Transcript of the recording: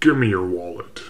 Give me your wallet.